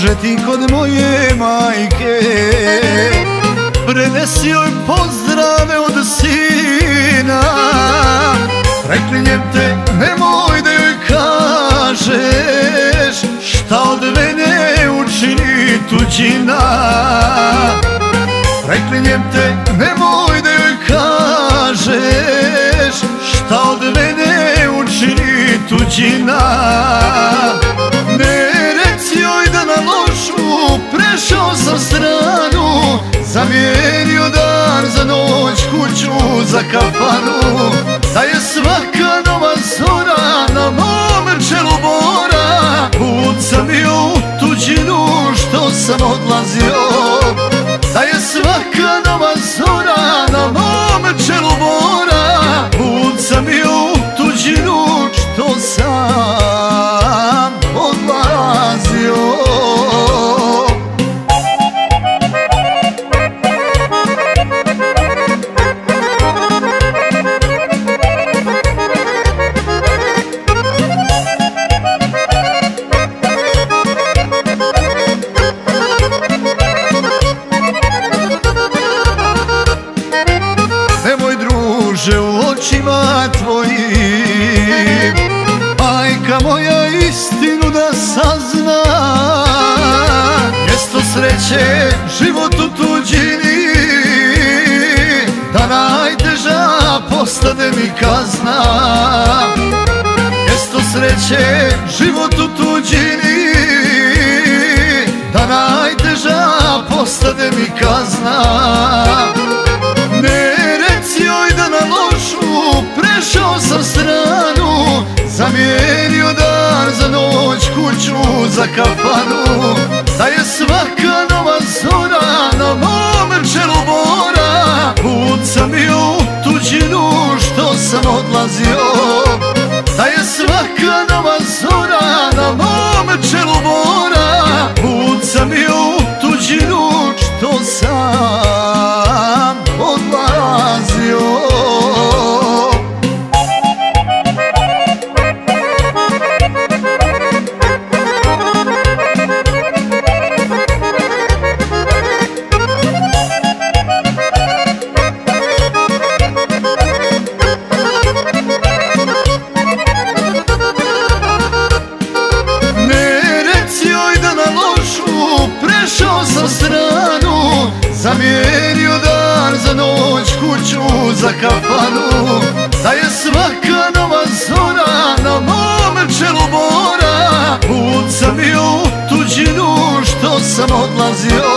druže ti kod moje majke. Prenesi joj pozdrave od sina. Preklinjem te, nemoj da joj kažeš Šta od mene učini tuđina. Preklinjem te, nemoj da joj kažeš Šta od mene učini tuđina. Zamijenio dan za noć, kuću za kafanu. Da je svaka nova zora na mom čelu bora. Put sam bio u tuđinu što sam odlazio. Da je svaka druže u očima tvojim Majka moja istinu da sazna. Mjesto sreće, život u tuđini Da najteža postane mi kazna. Mjesto sreće, život u tuđini Da najteža postane mi kazna za kafanu Da je svaka stranu Zamijenio dan za noć, kuću za kafanu Da je svaka nova zora na mom čelu bora Put sam bio u tuđinu što sam odlazio